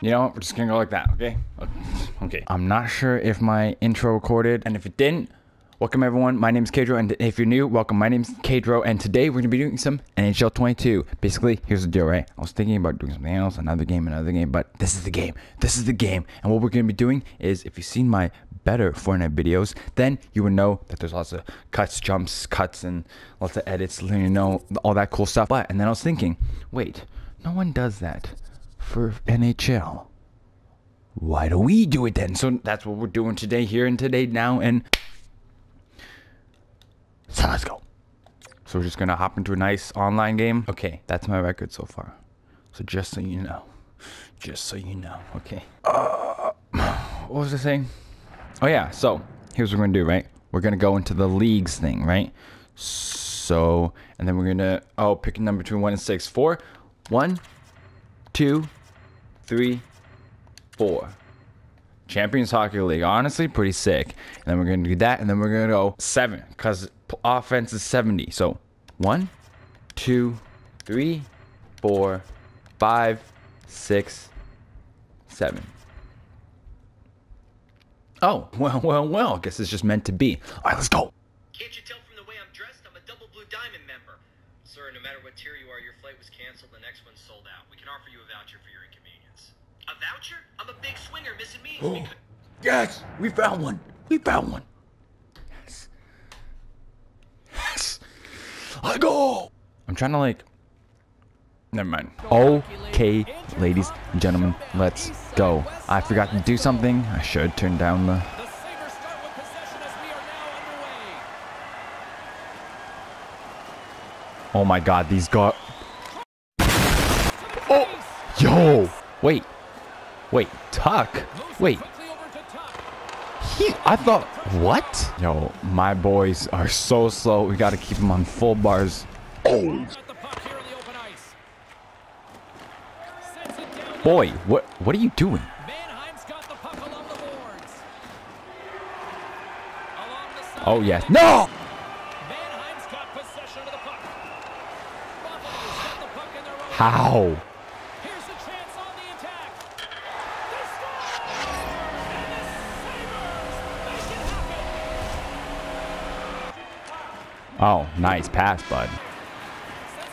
You know, we're just gonna go like that, okay? Okay. I'm not sure if my intro recorded, and if it didn't, welcome everyone. My name is Kadro, and if you're new, welcome. My name's Kadro, and today we're gonna be doing some NHL 22. Basically, here's the deal, right? I was thinking about doing something else, another game, another game, but this is the game. This is the game, and what we're gonna be doing is, if you've seen my better Fortnite videos, then you would know that there's lots of cuts, jumps, cuts, and lots of edits, you know, all that cool stuff. But and then I was thinking, wait, no one does that for NHL. Why don't we do it then? So that's what we're doing today, here and today, now, and so let's go. So we're just gonna hop into a nice online game. Okay, that's my record so far. So just so you know, just so you know, okay. Uh, what was I saying? Oh yeah. So here's what we're gonna do, right? We're gonna go into the leagues thing, right? So and then we're gonna oh pick a number between one and six. Four, one, two, three, four. Champions Hockey League. Honestly, pretty sick. And then we're going to do that. And then we're going to go seven because offense is 70. So one, two, three, four, five, six, seven. Oh, well, well, well. Guess it's just meant to be. All right, let's go. Can't you tell from the way I'm dressed? I'm a double blue diamond member. Sir, no matter what tier you are, your flight was canceled, the next one's sold out. We can offer you a voucher for your inconvenience. A voucher? I'm a big swinger. Missing me. Oh, yes, we found one. We found one. Yes. Yes. I go. I'm trying to like. Never mind. Okay, ladies and gentlemen, let's go. I forgot to do something. I should turn down the. The Sabres start with possession as we are now underway. Oh my God, these got. Oh, yo, wait, wait, Tuck, wait. He, I thought, what? Yo, my boys are so slow. We got to keep them on full bars. Oh, boy, what, what are you doing? Oh yes, no. Mannheim's got possession of the puck. Buffalo's got the puck in their own. How? Here's a chance on the attack. They score! And the Sabres make it happen. Oh, nice pass, bud. Sends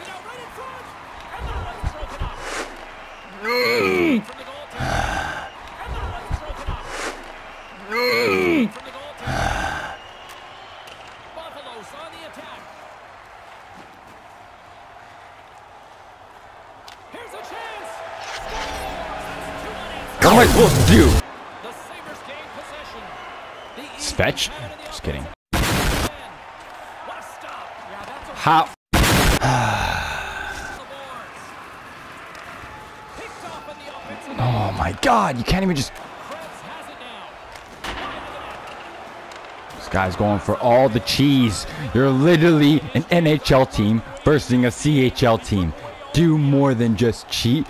it out right in front. And that one's broken up. From the goaltender. And that one's broken up. From the goaltender. Buffalo's on the attack. Here's a chance. Scores! Two unanswered. What am I supposed to do? The Sabres gain possession. The Eagles Fetch? have it in the Just kidding. What a stop. Yeah, that's a How? on the boards. Picked off in the offensive Oh my God! You can't even just. Krebs has it now. Wide of the net. This guy's going for all the cheese. You're literally an NHL team versus a CHL team. Do more than just cheat.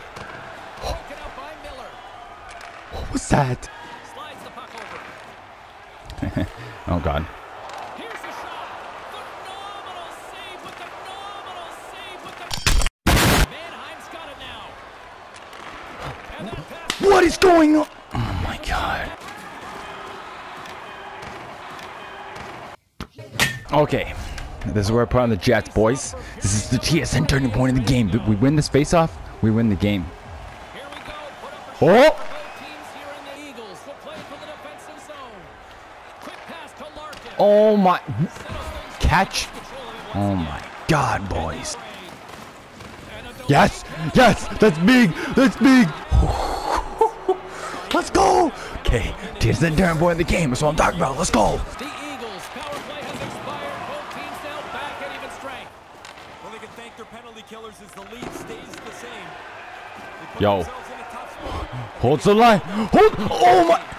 And that pass. What is going on? Oh my God. Okay. This is where I put on the Jets, boys. This is the TSN turning point in the game. We win this face-off, we win the game. Here we go. Put up a shot. Oh! Oh my. Catch. control of it once Oh my God, boys. And a delay. Yes, yes, that's big, that's big. Let's go. Okay, TSN turning point in the game. That's what I'm talking about. Let's go. The Eagles power play has expired. Both teams now back at even strength. Well, they can thank their penalty killers as the lead stays the same. Yo. themselves in a tough spot. Hold the line. Hold. Oh my.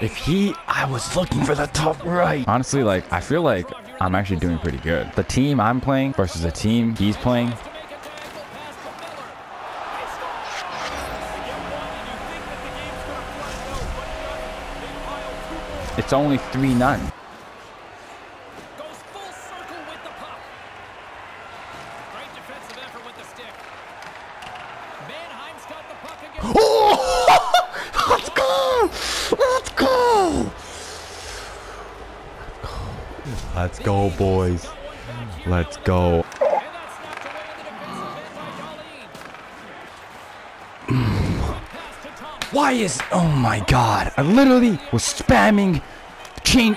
If he, I was looking for the top right. Honestly, like, I feel like I'm actually doing pretty good. The team I'm playing versus the team he's playing. It's only 3-9. Let's go, boys. Let's go. Why is... Oh my god. I literally was spamming chain